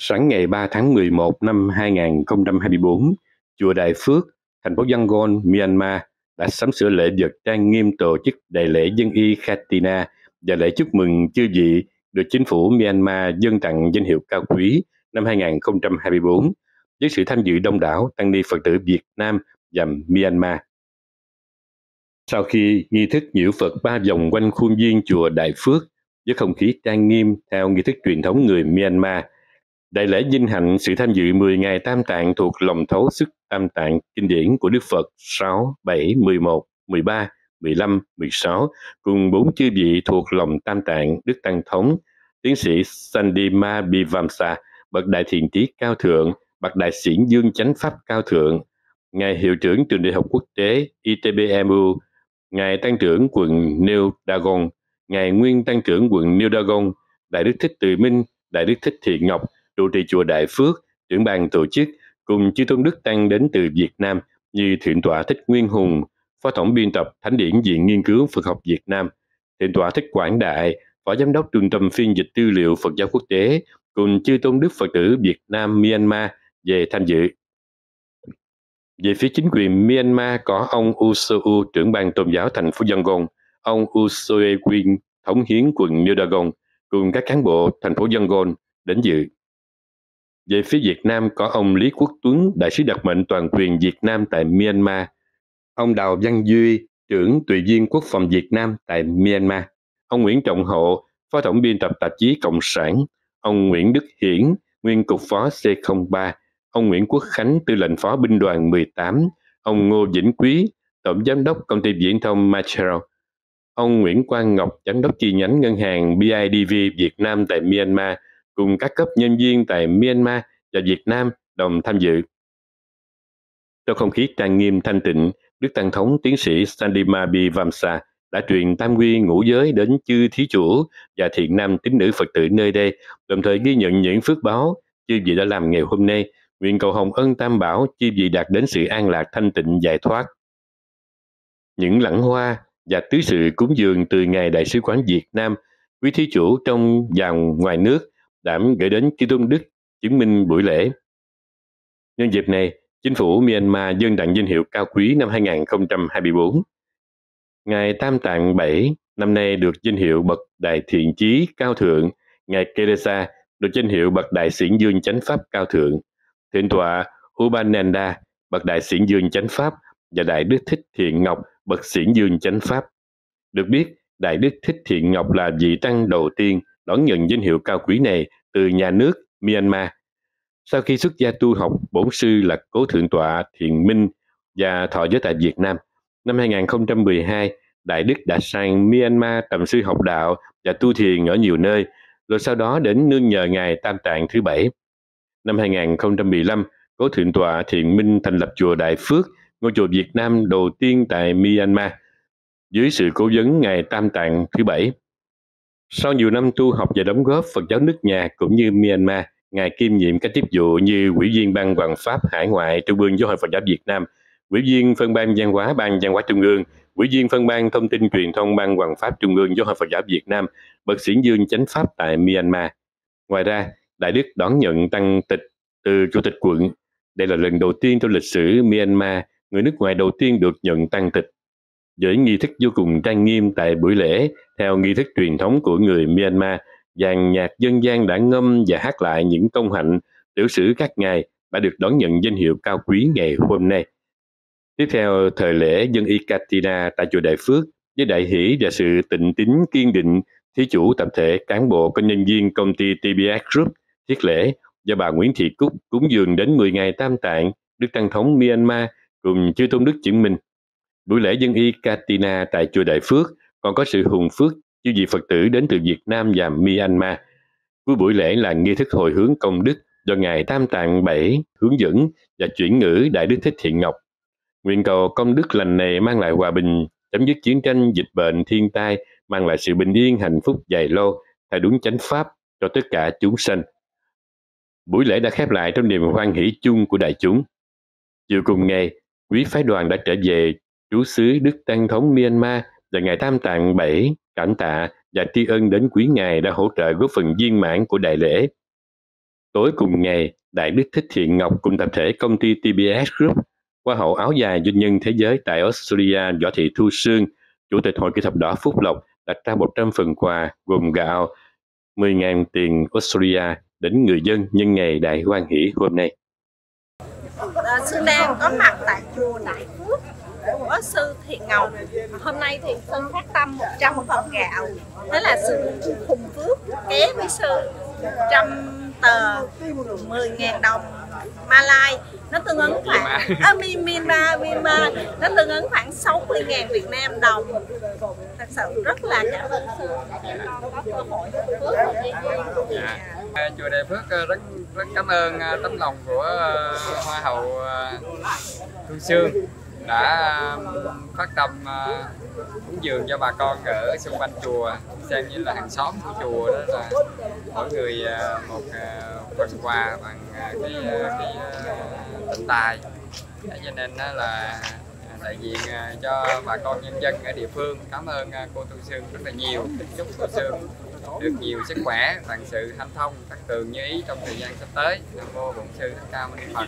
Sáng ngày 3 tháng 11 năm 2024, chùa Đại Phước, thành phố Yangon, Myanmar đã sắm sửa lễ vật trang nghiêm tổ chức đại lễ dân y Khatina và lễ chúc mừng chư vị được chính phủ Myanmar dân tặng danh hiệu cao quý năm 2024 với sự tham dự đông đảo tăng ni Phật tử Việt Nam và Myanmar. Sau khi nghi thức nhiễu Phật ba vòng quanh khuôn viên chùa Đại Phước với không khí trang nghiêm theo nghi thức truyền thống người Myanmar, Đại lễ vinh hạnh sự tham dự 10 ngày tam tạng thuộc lòng thấu sức tam tạng kinh điển của Đức Phật 6, 7, 11, 13, 15, 16 cùng bốn chư vị thuộc lòng tam tạng Đức Tăng Thống, tiến sĩ Sandima Bivamsa, bậc đại thiền trí cao thượng, bậc đại sĩ dương chánh pháp cao thượng, ngài hiệu trưởng trường đại học quốc tế ITBMU, ngài tăng trưởng quận New Dagon, ngài nguyên tăng trưởng quận New Dagon, đại đức thích từ minh, đại đức thích thiện ngọc, trụ trì chùa Đại Phước, trưởng ban tổ chức cùng chư tôn đức tăng đến từ Việt Nam như Thượng tọa Thích Nguyên Hùng, Phó tổng biên tập Thánh điển Viện Nghiên cứu Phật học Việt Nam, Thượng tọa Thích Quảng Đại, Phó giám đốc Trung tâm phiên dịch tư liệu Phật giáo quốc tế cùng chư tôn đức Phật tử Việt Nam Myanmar về tham dự. Về phía chính quyền Myanmar có ông Usou, trưởng ban tôn giáo thành phố Yangon, ông Usoe Quyên, thống hiến quận New Dagon, cùng các cán bộ thành phố Yangon đến dự. Về phía Việt Nam có ông Lý Quốc Tuấn, đại sứ đặc mệnh toàn quyền Việt Nam tại Myanmar, ông Đào Văn Duy, trưởng tùy viên quốc phòng Việt Nam tại Myanmar, ông Nguyễn Trọng Hộ, phó tổng biên tập tạp chí Cộng sản, ông Nguyễn Đức Hiển, nguyên cục phó C03, ông Nguyễn Quốc Khánh, tư lệnh phó binh đoàn 18, ông Ngô Vĩnh Quý, tổng giám đốc công ty viễn thông Machero, ông Nguyễn Quang Ngọc, giám đốc chi nhánh ngân hàng BIDV Việt Nam tại Myanmar, cùng các cấp nhân viên tại Myanmar và Việt Nam đồng tham dự. Trong không khí trang nghiêm thanh tịnh, Đức Tăng Thống tiến sĩ Sandimabi Vamsa đã truyền tam quy ngũ giới đến chư thí chủ và thiện nam tín nữ Phật tử nơi đây, đồng thời ghi nhận những phước báo chư vị đã làm ngày hôm nay, nguyện cầu hồng ân tam bảo chư vị đạt đến sự an lạc thanh tịnh giải thoát. Những lẵng hoa và tứ sự cúng dường từ Ngài Đại sứ quán Việt Nam, quý thí chủ trong và ngoài nước đảm gửi đến Chư Tôn Đức chứng minh buổi lễ. Nhân dịp này, Chính phủ Myanmar dân tặng danh hiệu cao quý năm 2024. Ngài Tam Tạng Bảy năm nay được danh hiệu bậc đại thiện chí cao thượng, Ngài Kelesa được danh hiệu bậc đại sĩ dương chánh pháp cao thượng, Thượng tọa Ubananda bậc đại sĩ dương chánh pháp và Đại Đức Thích Thiện Ngọc bậc sĩ dương chánh pháp. Được biết, Đại Đức Thích Thiện Ngọc là vị tăng đầu tiên đón nhận danh hiệu cao quý này từ nhà nước Myanmar. Sau khi xuất gia tu học, bổn sư là Cố Thượng tọa Thiện Minh và thọ giới tại Việt Nam. Năm 2012, Đại Đức đã sang Myanmar tầm sư học đạo và tu thiền ở nhiều nơi, rồi sau đó đến nương nhờ Ngài Tam Tạng thứ bảy. Năm 2015, Cố Thượng tọa Thiện Minh thành lập chùa Đại Phước, ngôi chùa Việt Nam đầu tiên tại Myanmar, dưới sự cố vấn Ngài Tam Tạng thứ bảy. Sau nhiều năm tu học và đóng góp Phật giáo nước nhà cũng như Myanmar, Ngài kiêm nhiệm các chức vụ như Ủy viên Ban Hoàng Pháp Hải ngoại Trung ương Giáo hội Phật giáo Việt Nam, Ủy viên phân ban văn hóa Ban văn hóa Trung ương, Ủy viên phân ban thông tin truyền thông Ban Hoàng Pháp Trung ương Giáo hội Phật giáo Việt Nam, bậc sĩ dương chánh pháp tại Myanmar. Ngoài ra, Đại Đức đón nhận tăng tịch từ Chủ tịch quận. Đây là lần đầu tiên trong lịch sử Myanmar, người nước ngoài đầu tiên được nhận tăng tịch với nghi thức vô cùng trang nghiêm tại buổi lễ, theo nghi thức truyền thống của người Myanmar, dàn nhạc dân gian đã ngâm và hát lại những công hạnh tiểu sử các ngài đã được đón nhận danh hiệu cao quý ngày hôm nay. Tiếp theo, thời lễ dân y Katina tại chùa Đại Phước với đại hỷ và sự tịnh tín kiên định, thí chủ tập thể cán bộ công nhân viên công ty TBS Group thiết lễ do bà Nguyễn Thị Cúc cúng dường đến 10 ngày tam tạng Đức Tăng Thống Myanmar cùng chư tôn đức chứng minh. Buổi lễ dân y Katina tại chùa Đại Phước còn có sự hùng phước chư vị Phật tử đến từ Việt Nam và Myanmar. Cuối buổi lễ là nghi thức hồi hướng công đức do Ngài Tam Tạng Bảy hướng dẫn và chuyển ngữ Đại Đức Thích Thiện Ngọc. Nguyện cầu công đức lành này mang lại hòa bình, chấm dứt chiến tranh, dịch bệnh, thiên tai, mang lại sự bình yên, hạnh phúc dài lâu, theo đúng chánh pháp cho tất cả chúng sanh. Buổi lễ đã khép lại trong niềm hoan hỷ chung của đại chúng. Chiều cùng ngày, quý phái đoàn đã trở về trú xứ Đức Tăng Thống Myanmar và Ngài Tam Tạng Bảy cảm tạ và tri ân đến quý ngài đã hỗ trợ góp phần viên mãn của đại lễ Tối cùng ngày, Đại Đức Thích Thiện Ngọc cùng tập thể công ty TBS Group, Hoa hậu áo dài doanh nhân thế giới tại Australia Võ Thị Thu Sương, Chủ tịch Hội Kỹ thuật đỏ Phúc Lộc đặt ra 100 phần quà gồm gạo, 10.000 tiền Australia đến người dân nhân ngày Đại quan Hỷ hôm nay. Ờ, Sư đang có mặt tại chùa Đại Phước của sư Thiện Ngọc. Hôm nay thì sư phát tâm 100 phần gạo. Đó là sư Hùng Phước kế với sư. 100 tờ 10.000 đồng Malai. Nó tương ứng khoảng à, Myanmar Myanmar. Nó tương ứng khoảng 60.000 Việt Nam đồng. Thật sự rất là cảm ơn sư. Có cơ hội phước. À, chùa Đại Phước ờ, rất rất cảm ơn ờ, tấm lòng của ờ, hoa hậu Thu Sương đã um, phát tâm uh, cúng dường cho bà con ở xung quanh chùa, xem như là hàng xóm của chùa đó là mỗi người uh, một uh, phần quà bằng cái cái tịnh tài cho nên đó là đại diện cho bà con nhân dân ở địa phương. Cảm ơn cô Tu Sương rất là nhiều. Chúc cô Sương được nhiều sức khỏe, vạn sự hanh thông, các tường như ý trong thời gian sắp tới. Nam mô bổn sư thích ca mâu ni phật.